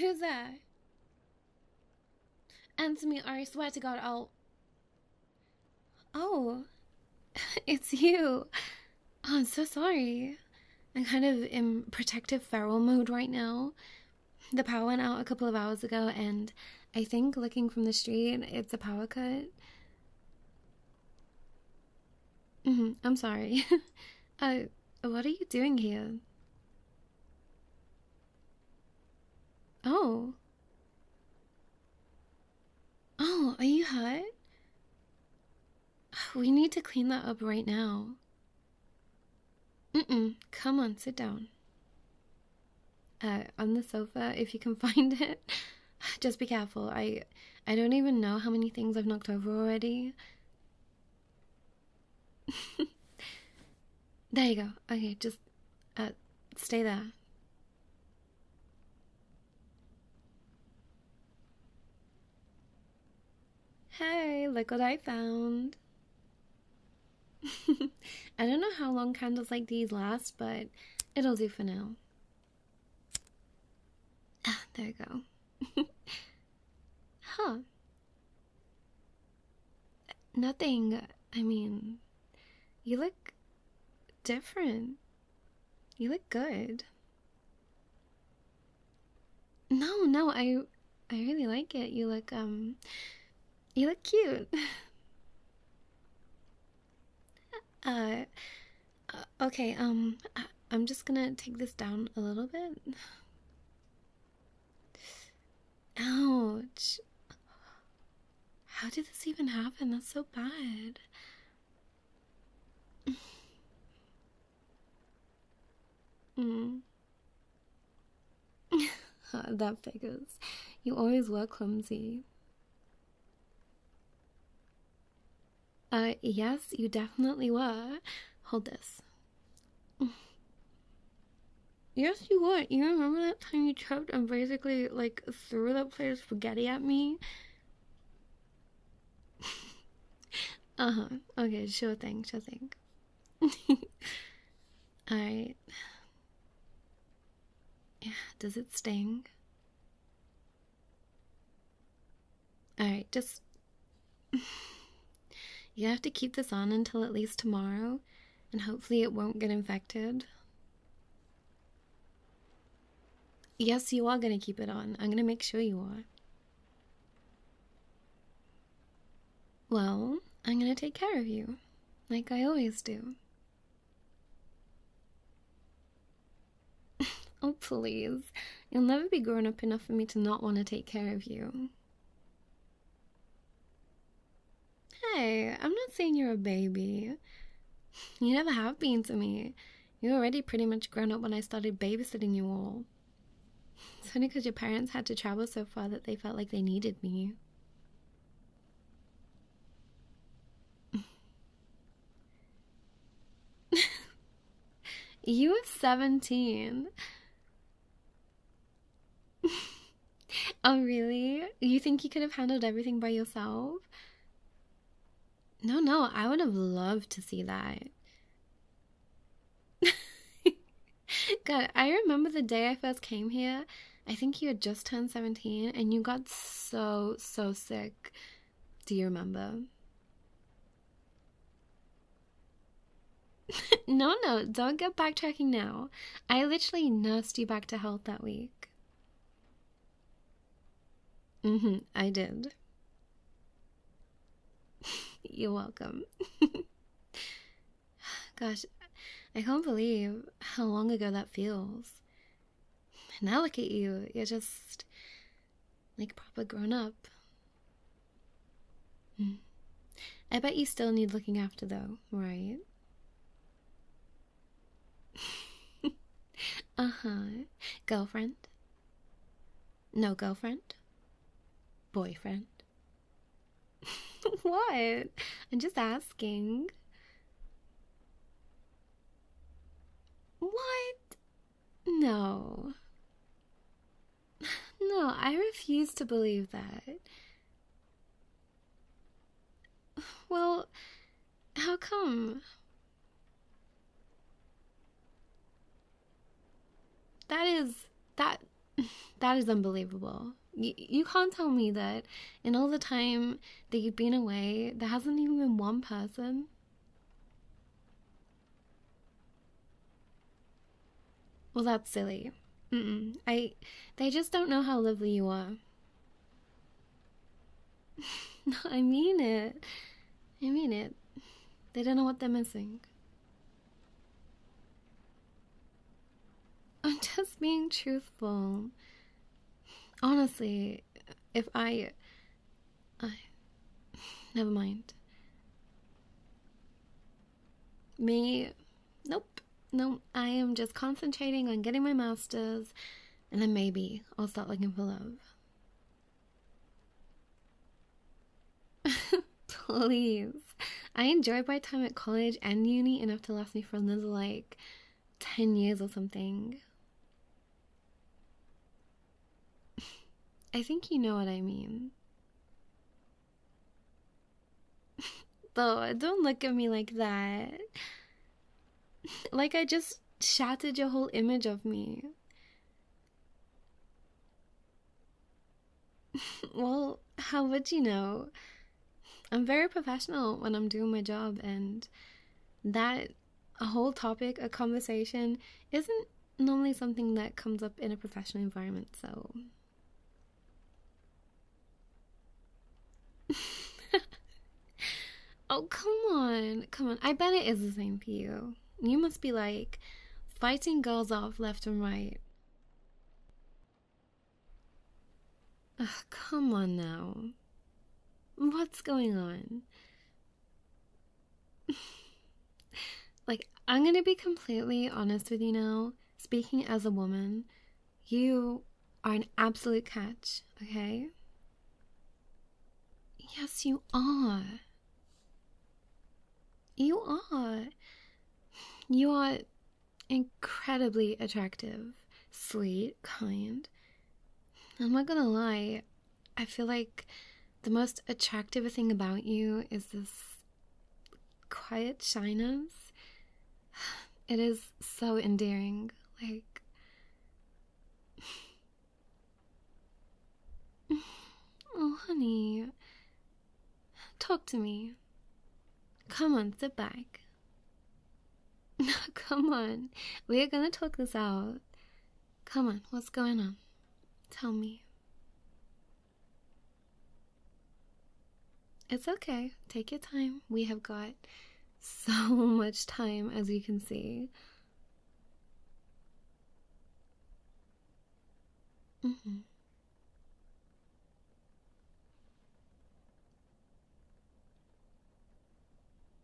Who's there? Answer me, or I swear to God, I'll. Oh, it's you. Oh, I'm so sorry. I'm kind of in protective feral mode right now. The power went out a couple of hours ago, and I think looking from the street, it's a power cut. Mm-hmm. I'm sorry. uh, what are you doing here? Oh. Oh, are you hurt? We need to clean that up right now. Mm-mm. Come on, sit down. Uh, on the sofa, if you can find it. Just be careful. I I don't even know how many things I've knocked over already. there you go. Okay, just uh stay there. Hey, look what I found. I don't know how long candles like these last, but it'll do for now. Ah, there you go. huh. Nothing. I mean, you look different. You look good. No, no, I I really like it. You look um you look cute. Uh, uh, okay, um, I, I'm just gonna take this down a little bit. Ouch. How did this even happen? That's so bad. mm. that figures. You always were clumsy. Uh, yes, you definitely were. Hold this. Yes, you were. You remember that time you choked and basically, like, threw that plate of spaghetti at me? uh huh. Okay, sure thing, sure thing. Alright. Yeah, does it sting? Alright, just. You have to keep this on until at least tomorrow, and hopefully it won't get infected. Yes, you are going to keep it on. I'm going to make sure you are. Well, I'm going to take care of you, like I always do. oh, please. You'll never be grown up enough for me to not want to take care of you. Hey, I'm not saying you're a baby. You never have been to me. You're already pretty much grown up when I started babysitting you all. It's only because your parents had to travel so far that they felt like they needed me. you were 17. oh, really? You think you could have handled everything by yourself? No, no, I would have loved to see that. God, I remember the day I first came here. I think you had just turned 17 and you got so, so sick. Do you remember? no, no, don't get backtracking now. I literally nursed you back to health that week. Mm hmm, I did. You're welcome. Gosh, I can't believe how long ago that feels. And now look at you. You're just like proper grown up. Hmm. I bet you still need looking after, though, right? uh huh. Girlfriend? No girlfriend? Boyfriend? what? I'm just asking. What? No. No, I refuse to believe that. Well, how come? That is that That is unbelievable. You, can't tell me that in all the time that you've been away, there hasn't even been one person. Well, that's silly. Mm-mm. I, they just don't know how lovely you are. no, I mean it. I mean it. They don't know what they're missing. I'm just being truthful. Honestly, if I. I. Never mind. Me. Nope. No, I am just concentrating on getting my master's, and then maybe I'll start looking for love. Please. I enjoyed my time at college and uni enough to last me for another like 10 years or something. I think you know what I mean. Though, don't look at me like that. like I just shattered your whole image of me. well, how would you know? I'm very professional when I'm doing my job, and that a whole topic, a conversation, isn't normally something that comes up in a professional environment, so. Oh, come on. Come on. I bet it is the same for you. You must be like fighting girls off left and right. Ugh, come on now. What's going on? like, I'm gonna be completely honest with you now. Speaking as a woman, you are an absolute catch, okay? Yes, you are. You are. You are incredibly attractive, sweet, kind. I'm not gonna lie, I feel like the most attractive thing about you is this quiet shyness. It is so endearing. Like, oh, honey, talk to me. Come on, sit back. Come on. We are gonna talk this out. Come on, what's going on? Tell me. It's okay. Take your time. We have got so much time, as you can see. Mm-hmm.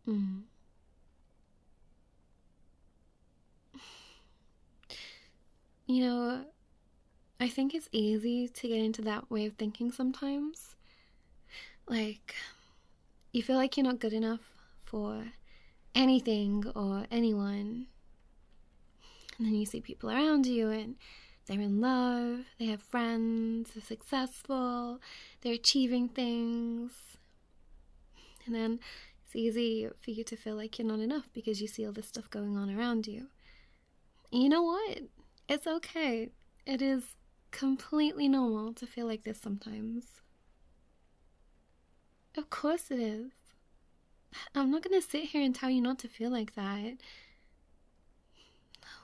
Mm. You know, I think it's easy to get into that way of thinking sometimes. Like, you feel like you're not good enough for anything or anyone. And then you see people around you and they're in love, they have friends, they're successful, they're achieving things. And then it's easy for you to feel like you're not enough because you see all this stuff going on around you. You know what? It's okay. It is completely normal to feel like this sometimes. Of course it is. I'm not gonna sit here and tell you not to feel like that.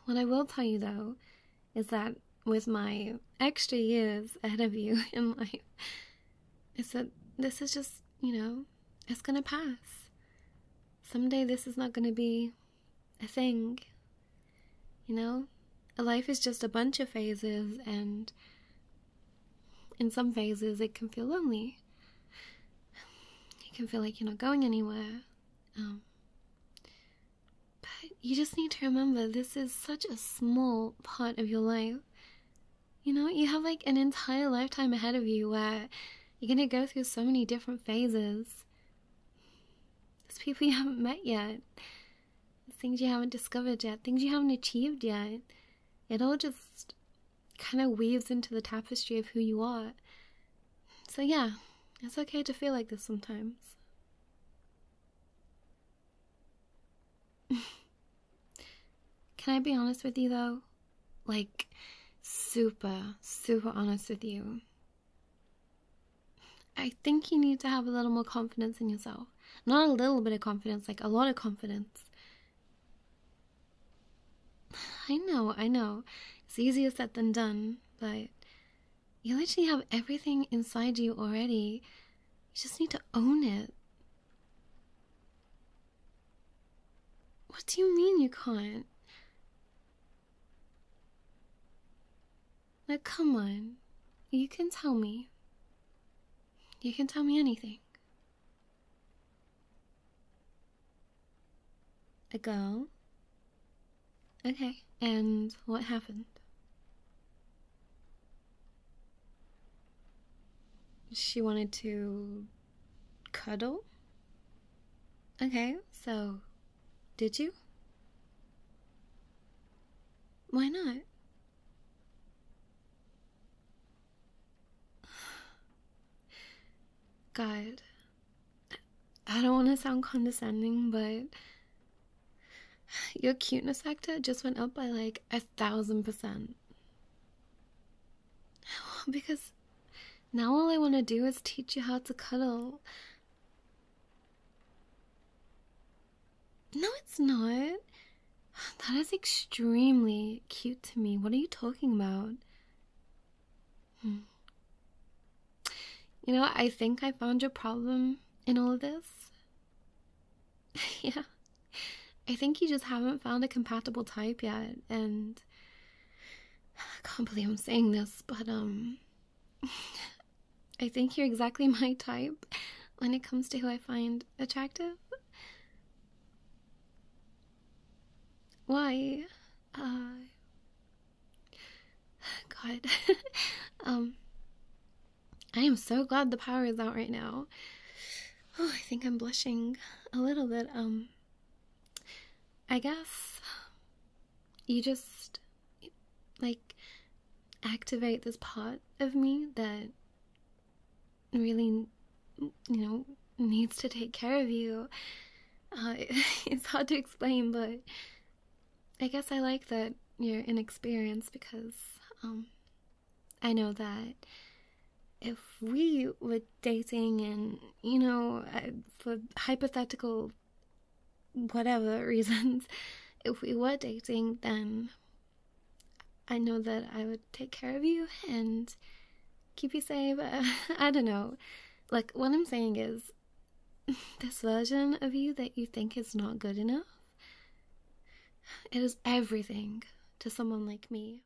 What I will tell you though is that with my extra years ahead of you in life, is that this is just, you know, it's gonna pass. Someday this is not gonna be a thing. You know? A life is just a bunch of phases, and in some phases, it can feel lonely. You can feel like you're not going anywhere. Um, but you just need to remember this is such a small part of your life. You know, you have like an entire lifetime ahead of you where you're gonna go through so many different phases. There's people you haven't met yet, things you haven't discovered yet, things you haven't achieved yet it all just kind of weaves into the tapestry of who you are. So, yeah, it's okay to feel like this sometimes. Can I be honest with you though? Like, super, super honest with you. I think you need to have a little more confidence in yourself. Not a little bit of confidence, like a lot of confidence. I know, I know. It's easier said than done, but you literally have everything inside you already. You just need to own it. What do you mean you can't? Like, come on. You can tell me. You can tell me anything. A girl? Okay, and what happened? She wanted to cuddle? Okay, so did you? Why not? God, I don't want to sound condescending, but your cuteness factor just went up by like a thousand percent. Because now all I want to do is teach you how to cuddle. No, it's not. That is extremely cute to me. What are you talking about? Hmm. You know, I think I found your problem in all of this. yeah. I think you just haven't found a compatible type yet, and I can't believe I'm saying this, but um I think you're exactly my type when it comes to who I find attractive. Why? Uh God. um I am so glad the power is out right now. Oh, I think I'm blushing a little bit. Um I guess you just like activate this part of me that really you know needs to take care of you. Uh, it's hard to explain, but I guess I like that you're inexperienced because um, I know that if we were dating and, you know, uh, for hypothetical whatever reasons, if we were dating, then I know that I would take care of you and keep you safe. I don't know. Like, what I'm saying is, this version of you that you think is not good enough, it is everything to someone like me.